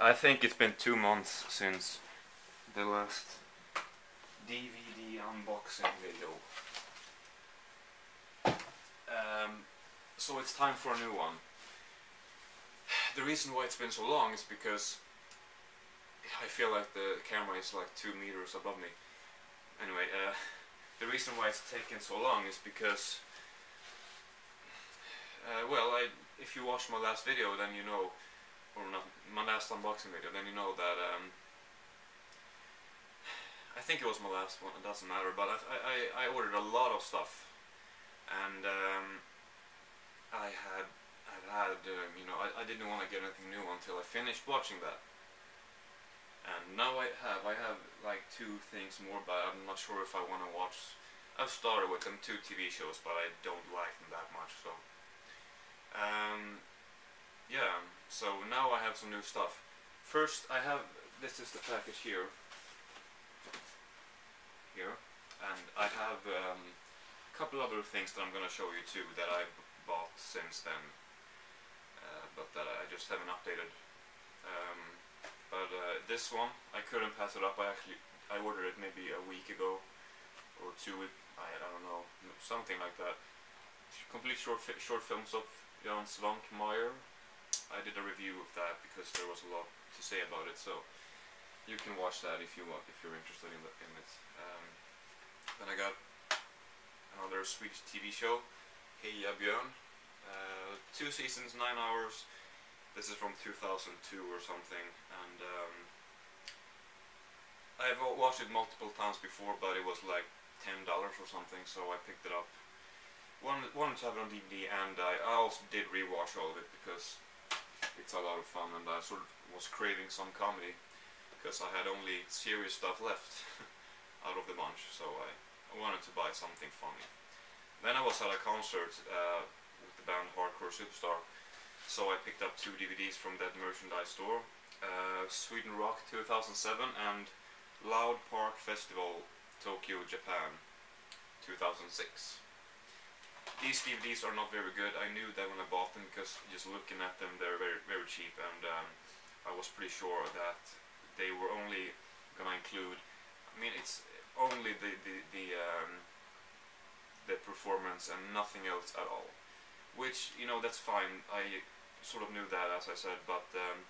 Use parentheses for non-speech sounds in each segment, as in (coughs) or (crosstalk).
I think it's been two months since the last DVD unboxing video. Um, so it's time for a new one. The reason why it's been so long is because I feel like the camera is like two meters above me. Anyway, uh, the reason why it's taken so long is because, uh, well, I, if you watched my last video, then you know, or not my last unboxing video, then you know that um, I think it was my last one. It doesn't matter, but I I, I ordered a lot of stuff, and um, I had I had um, you know I, I didn't want to get anything new until I finished watching that. And now I have I have like two things more, but I'm not sure if I want to watch. I've started with them two TV shows, but I don't like them that much. So, um, yeah. So now I have some new stuff. First, I have this is the package here. Here, and I have um, a couple other things that I'm gonna show you too that I bought since then, uh, but that I just haven't updated. Um, but uh, this one, I couldn't pass it up. I actually I ordered it maybe a week ago or two. I, I don't know, something like that. Complete short short films of Jan Svankmajer. I did a review of that because there was a lot to say about it. So you can watch that if you want, if you're interested in, the, in it. Um, then I got another Swedish TV show, Heja Björn. Uh, two seasons, nine hours. This is from 2002 or something, and um, I've watched it multiple times before, but it was like ten dollars or something, so I picked it up. Wanted, wanted to have it on DVD, and I, I also did rewatch all of it because it's a lot of fun, and I sort of was craving some comedy because I had only serious stuff left (laughs) out of the bunch, so I, I wanted to buy something funny. Then I was at a concert uh, with the band Hardcore Superstar, so I picked up two DVDs from that merchandise store uh, Sweden Rock 2007 and Loud Park Festival Tokyo, Japan 2006. These DVDs are not very good. I knew that when I bought them because just looking at them, they're very very cheap, and um, I was pretty sure that they were only gonna include. I mean, it's only the the the um, the performance and nothing else at all. Which you know that's fine. I sort of knew that as I said, but um,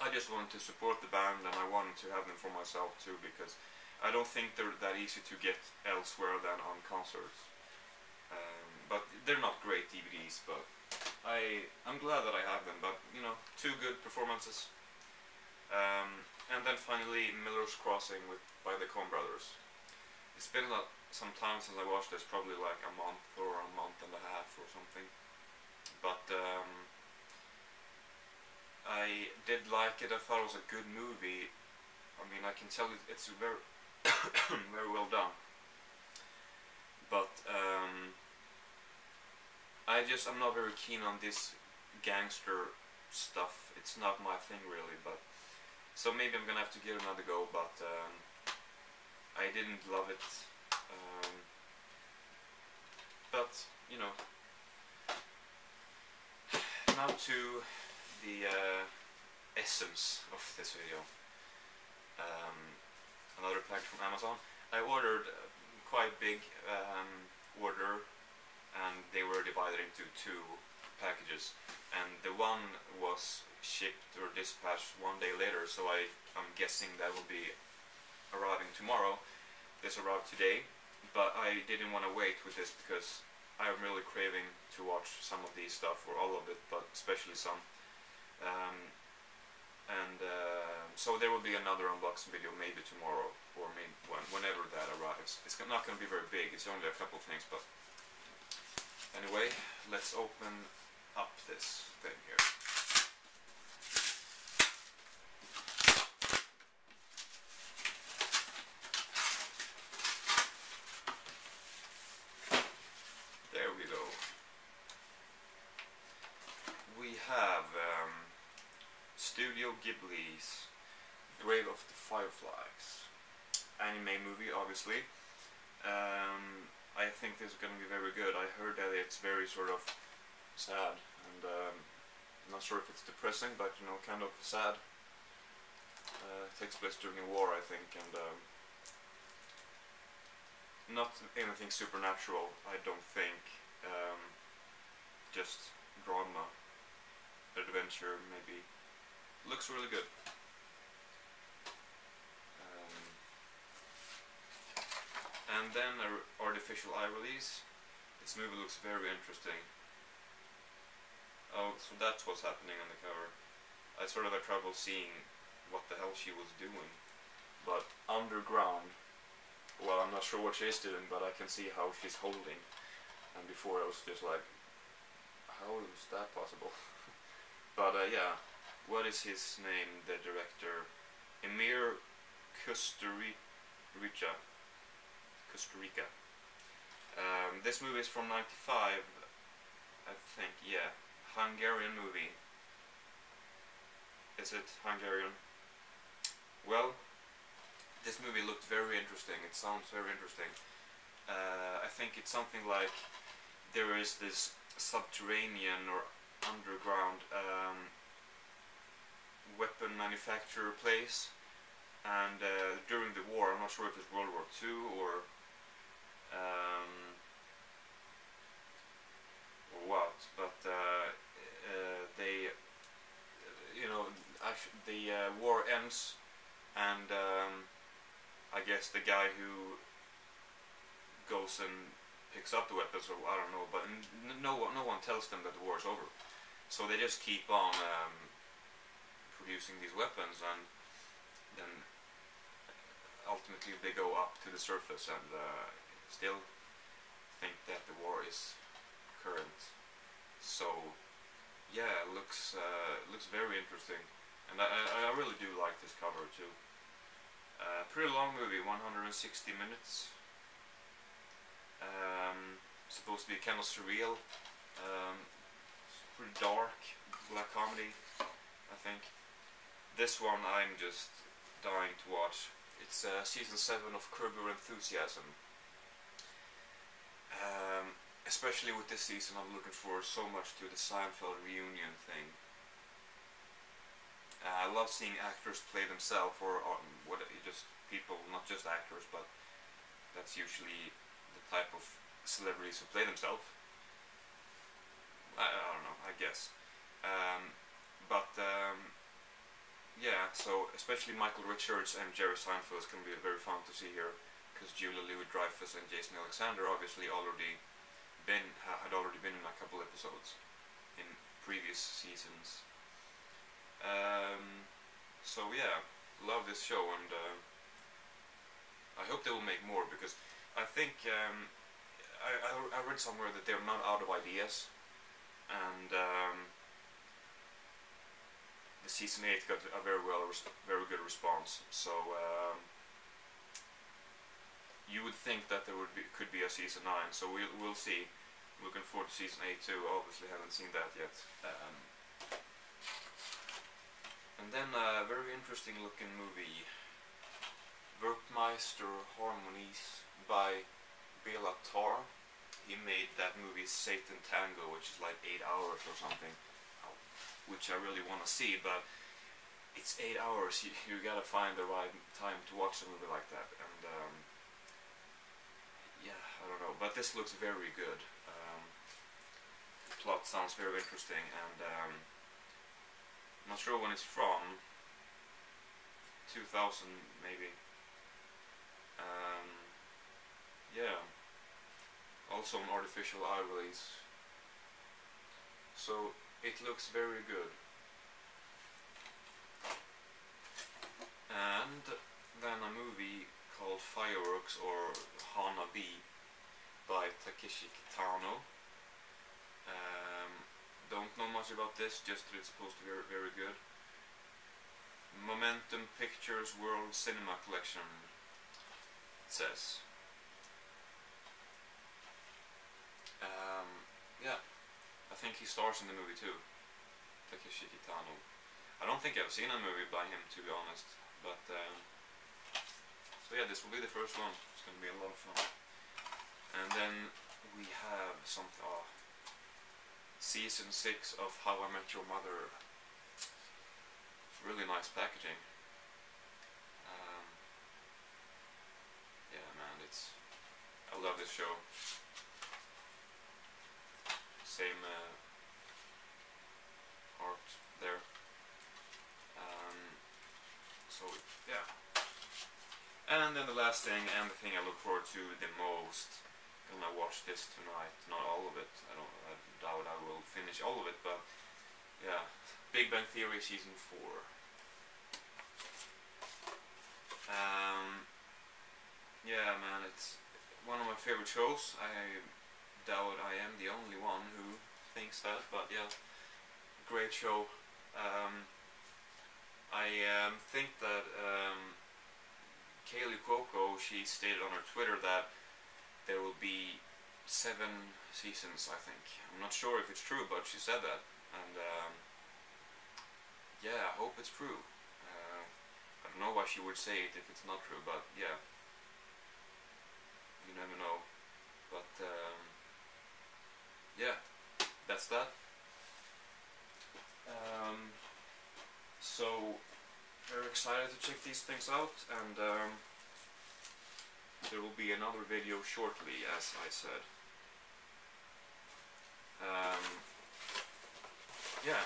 I just wanted to support the band and I wanted to have them for myself too because I don't think they're that easy to get elsewhere than on concerts. They're not great DVDs, but I I'm glad that I have them. But you know, two good performances. Um, and then finally, Miller's Crossing with by the Coen Brothers. It's been a, some time since I watched this, probably like a month or a month and a half or something. But um, I did like it. I thought it was a good movie. I mean, I can tell it, it's very, (coughs) very well done. But um, I just I'm not very keen on this gangster stuff. It's not my thing really. But so maybe I'm gonna have to give it another go. But um, I didn't love it. Um, but you know, now to the uh, essence of this video. Um, another package from Amazon. I ordered a quite big um, order and they were divided into two packages and the one was shipped or dispatched one day later so I, I'm guessing that will be arriving tomorrow. This arrived today but I didn't want to wait with this because I'm really craving to watch some of these stuff or all of it but especially some. Um, and uh, so there will be another unboxing video maybe tomorrow or maybe when, whenever that arrives. It's not going to be very big, it's only a couple things, but anyway, let's open up this thing here. There we go. We have um, Studio Ghibli's Grave of the Fireflies anime movie, obviously. Um, I think this is going to be very good. I heard that it's very sort of sad, and um, I'm not sure if it's depressing, but you know, kind of sad. Uh, it takes place during a war, I think, and um, not anything supernatural. I don't think. Um, just drama, adventure, maybe. Looks really good. And then an artificial eye release. This movie looks very interesting. Oh, so that's what's happening on the cover. I sort of had trouble seeing what the hell she was doing. But underground, well, I'm not sure what she's doing, but I can see how she's holding. And before I was just like, how is that possible? (laughs) but uh, yeah, what is his name? The director, Emir Kusturica. Costa Rica. Um, this movie is from '95, I think. Yeah, Hungarian movie. Is it Hungarian? Well, this movie looked very interesting. It sounds very interesting. Uh, I think it's something like there is this subterranean or underground um, weapon manufacturer place, and uh, during the war, I'm not sure if it's World War II or um, what, but uh, uh, they, you know, the uh, war ends, and um, I guess the guy who goes and picks up the weapons, or I don't know, but no one, no one tells them that the war is over, so they just keep on um, producing these weapons, and then ultimately they go up to the surface and uh, still think that the war is current. So yeah, it looks uh, looks very interesting, and I, I really do like this cover too. Uh, pretty long movie, 160 minutes. Um, supposed to be kind of surreal. Um, pretty dark, black comedy, I think. This one I'm just dying to watch. It's uh, season seven of Curb Your Enthusiasm. Um, especially with this season, I'm looking forward so much to the Seinfeld reunion thing. Uh, I love seeing actors play themselves, or, or what just people, not just actors, but that's usually the type of celebrities who play themselves. I, I don't know, I guess. Um, but um, yeah, so especially Michael Richards and Jerry Seinfeld is going to be very fun to see here because Julia Louis Dreyfus and Jason Alexander obviously already been had already been in a couple episodes in previous seasons. Um, so yeah, love this show and uh, I hope they will make more because I think um, I, I, read somewhere that they're not out of ideas and um, the season 8 got a very well very good response so um, you would think that there would be could be a season 9 so we'll, we'll see. Looking forward to season 8 too obviously haven't seen that yet. Um, and then a very interesting looking movie Werckmeister Harmonies by Bela Tarr he made that movie Satan Tango which is like 8 hours or something which I really want to see but it's 8 hours. You, you gotta find the right time to watch a movie like that. And um, I don't know, but this looks very good. Um, the plot sounds very interesting, and um, I'm not sure when it's from. 2000 maybe. Um, yeah. Also an artificial eye release. So it looks very good. And then a movie called Fireworks or Hana-bi Takeshi Kitano. Um, don't know much about this, just that it's supposed to be very, very good. Momentum Pictures World Cinema Collection, it says. Um, yeah, I think he stars in the movie too, Takeshi Kitano. I don't think I've seen a movie by him to be honest, but um, so yeah, this will be the first one. It's going to be a lot of fun. And then we have some uh, season 6 of How I Met Your Mother. Really nice packaging. Um, yeah, man, it's. I love this show. Same uh, art there. Um, so, yeah. And then the last thing, and the thing I look forward to the most I'm gonna watch this tonight. Not all of it. I don't. I doubt I will finish all of it, but yeah. Big Bang Theory season four. Um, yeah, man, it's one of my favorite shows. I doubt I am the only one who thinks that, but yeah, great show. Um, I um, think that um, Kaley Cuoco, she stated on her Twitter that there will be seven seasons, I think. I'm not sure if it's true, but she said that. And um, yeah, I hope it's true. Uh, I don't know why she would say it if it's not true, but yeah. You never know. But um, yeah, that's that. Um, so very excited to check these things out, and um, there will be another video shortly, as I said. Um, yeah,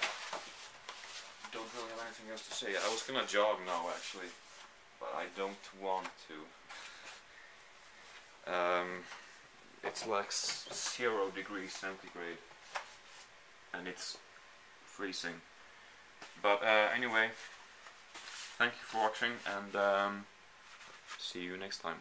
don't really have anything else to say. I was gonna jog now, actually, but I don't want to. Um, it's like zero degrees centigrade, and it's freezing. But uh, anyway, thank you for watching, and um, see you next time.